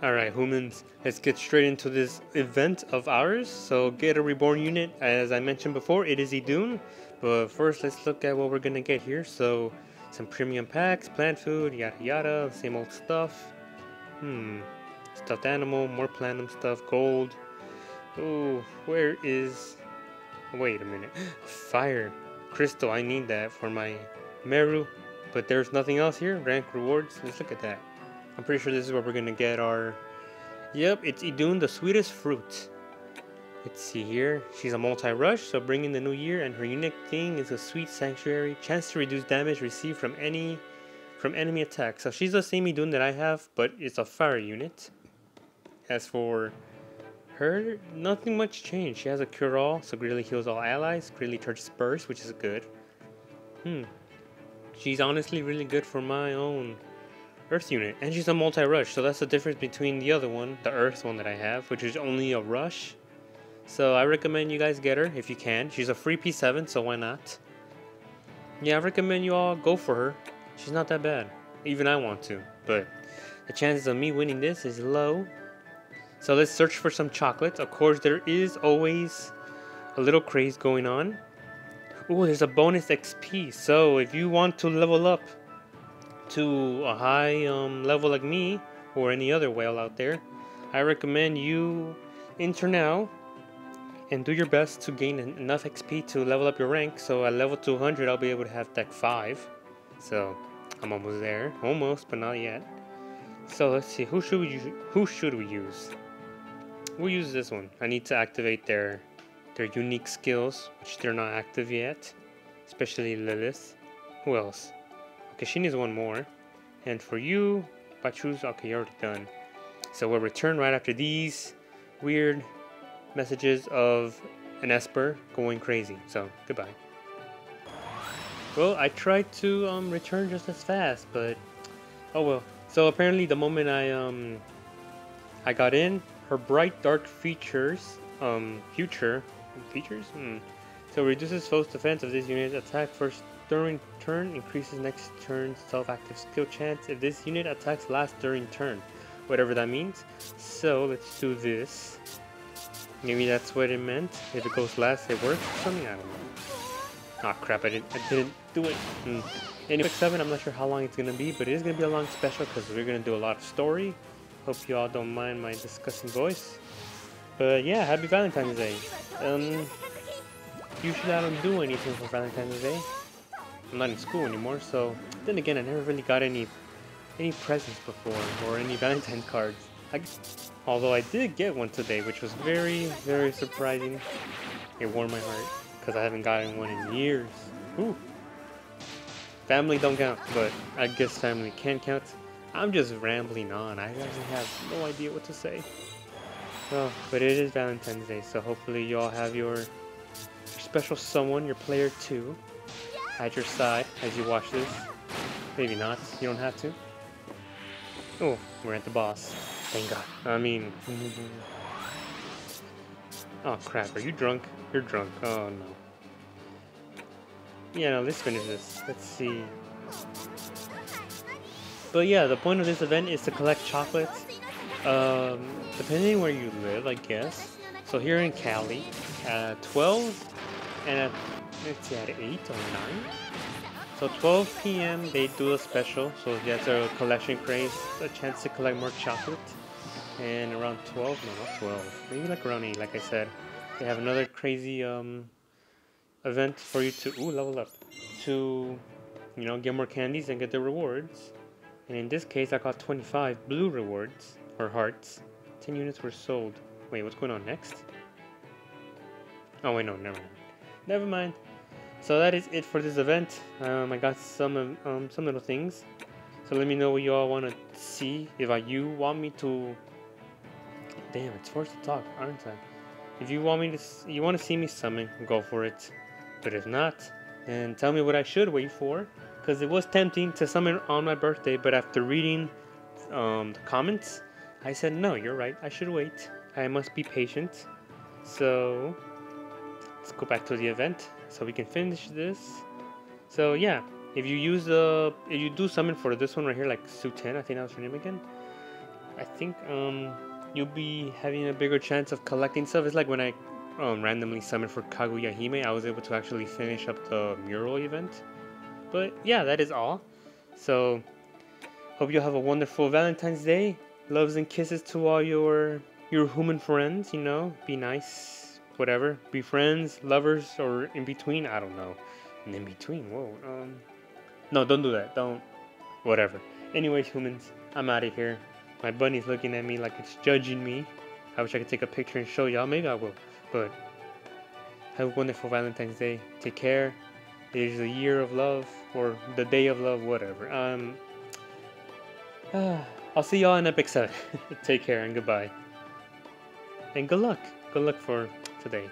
Alright, humans, let's get straight into this event of ours. So get a reborn unit, as I mentioned before, it is Idun. But first, let's look at what we're gonna get here. So, some premium packs, plant food, yada yada, same old stuff. Hmm, stuffed animal, more platinum stuff, gold. Oh, where is... Wait a minute. Fire. Crystal, I need that for my Meru. But there's nothing else here. Rank rewards, let's look at that. I'm pretty sure this is where we're gonna get our... Yep, it's Idun, the sweetest fruit. Let's see here. She's a multi-rush, so bring in the new year, and her unique thing is a sweet sanctuary. Chance to reduce damage received from any from enemy attack. So she's the same Idun that I have, but it's a fire unit. As for her, nothing much changed. She has a cure-all, so greatly heals all allies. Greatly charges burst, which is good. Hmm. She's honestly really good for my own Earth unit. And she's a multi-rush, so that's the difference between the other one, the Earth one that I have, which is only a rush. So I recommend you guys get her if you can. She's a free P7, so why not? Yeah, I recommend you all go for her. She's not that bad. Even I want to, but the chances of me winning this is low. So let's search for some chocolates. Of course, there is always a little craze going on. Oh, there's a bonus XP. So if you want to level up to a high um, level like me or any other whale out there, I recommend you enter now and do your best to gain enough XP to level up your rank. So at level 200, I'll be able to have deck 5. So I'm almost there, almost, but not yet. So let's see, who should we who should we use? We'll use this one. I need to activate their their unique skills, which they're not active yet, especially Lilith. Who else? Okay, she needs one more. And for you, Bacchus, okay, you're already done. So we'll return right after these weird messages of an Esper going crazy. So, goodbye. Well, I tried to um, return just as fast, but oh well. So apparently the moment I um I got in, her bright dark features um future features hmm. So reduces foe's defense of this unit's attack first during turn increases next turn's self-active skill chance if this unit attacks last during turn, whatever that means. So let's do this. Maybe that's what it meant. If it goes last, it works or something. I don't know. Ah, oh, crap! I didn't. I didn't do it. Hmm. Anyway, seven. I'm not sure how long it's gonna be, but it is gonna be a long special because we're gonna do a lot of story. Hope you all don't mind my disgusting voice. But yeah, happy Valentine's Day. Um, usually I don't do anything for Valentine's Day. I'm not in school anymore, so then again, I never really got any any presents before or any Valentine's cards. I, although I did get one today, which was very, very surprising. It warmed my heart because I haven't gotten one in years. Ooh. Family don't count, but I guess family can count. I'm just rambling on. I actually have no idea what to say. Oh, but it is Valentine's Day, so hopefully you all have your special someone, your player too at your side as you watch this. Maybe not. You don't have to. Oh, we're at the boss. Thank God. I mean... Oh crap, are you drunk? You're drunk. Oh no. Yeah, no, let's finish this. Let's see. But yeah, the point of this event is to collect chocolates. Um, depending where you live, I guess. So here in Cali, at 12 and see, at 8 or 9? So 12 p.m. they do a special, so you get a collection craze, a chance to collect more chocolate. And around 12, no not 12, maybe like around 8, like I said, they have another crazy um, event for you to, ooh, level up, to, you know, get more candies and get the rewards. And in this case, I got 25 blue rewards, or hearts. 10 units were sold. Wait, what's going on next? Oh, wait, no, never mind. Never mind. So that is it for this event. Um, I got some um, some little things. So let me know what you all want to see. If I, you want me to... Damn, it's forced to talk, aren't I? If you want me to, you want to see me summon, go for it. But if not, then tell me what I should wait for. Because it was tempting to summon on my birthday, but after reading um, the comments, I said, no, you're right, I should wait. I must be patient. So, let's go back to the event so we can finish this. So yeah, if you use the, if you do summon for this one right here, like Su10, I think that was her name again. I think um you'll be having a bigger chance of collecting stuff. It's like when I um, randomly summoned for Kaguya Hime, I was able to actually finish up the mural event. But yeah, that is all. So hope you have a wonderful Valentine's Day. Loves and kisses to all your your human friends. You know, be nice, whatever. Be friends, lovers, or in between. I don't know. And in between, whoa. Um, no, don't do that. Don't. Whatever. Anyways, humans, I'm out of here. My bunny's looking at me like it's judging me. I wish I could take a picture and show y'all. Maybe I will. But have a wonderful Valentine's Day. Take care. It is the year of love or the day of love, whatever. Um, uh, I'll see y'all in Epic 7. Take care and goodbye. And good luck. Good luck for today.